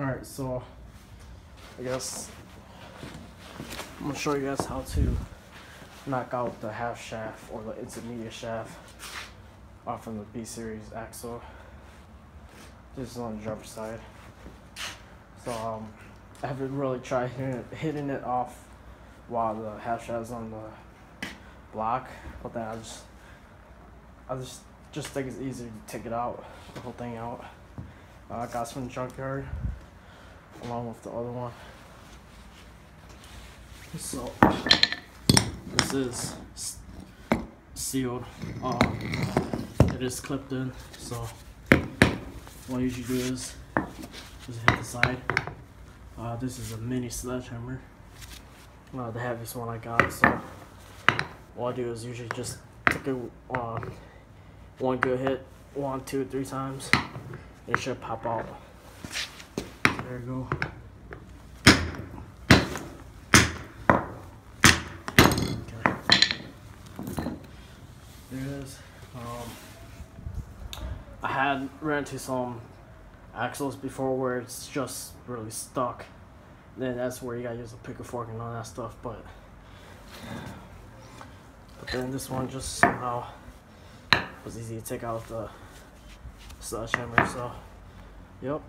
Alright, so I guess I'm gonna show you guys how to knock out the half shaft or the intermediate shaft off from the B series axle. This is on the driver's side. So um, I haven't really tried hitting it, hitting it off while the half shaft is on the block, but then I just I just just think it's easier to take it out, the whole thing out. Uh, I got some junkyard along with the other one. So this is sealed. Um, it is clipped in. So what I usually do is just hit the side. Uh, this is a mini sledgehammer. Uh, the heaviest one I got. So what I do is usually just take a uh, one good hit, one, two, three times. It should pop out. There you go. There it is. Um, I had ran into some axles before where it's just really stuck. Then that's where you gotta use a pick a fork and all that stuff. But but then this one just somehow was easy to take out the sledgehammer. So, yep.